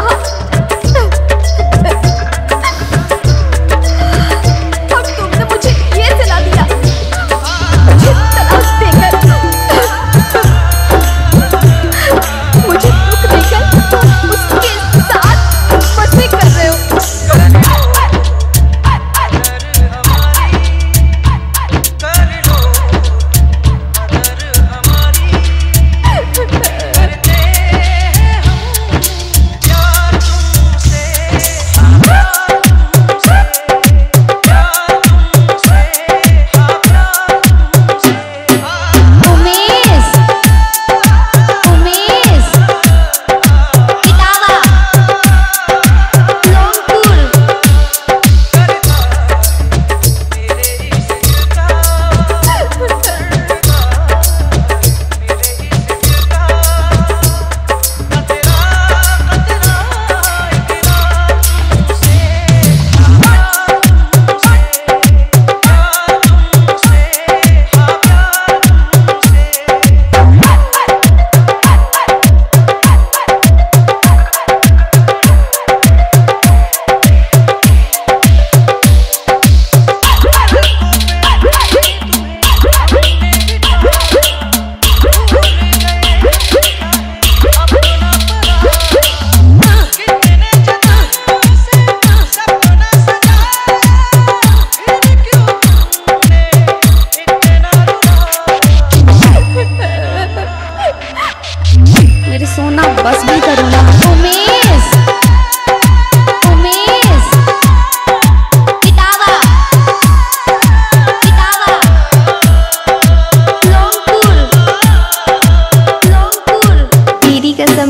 रहा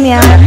Yeah.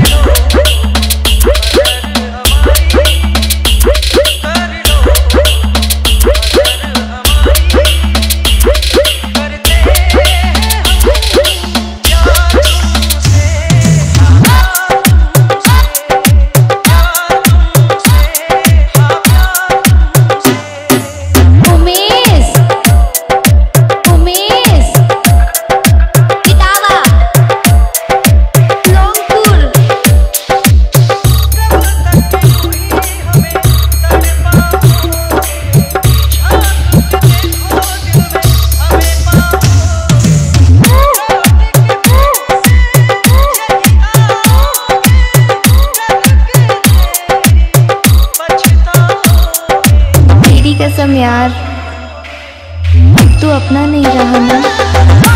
कसम यार। तू अपना नहीं रहा ना?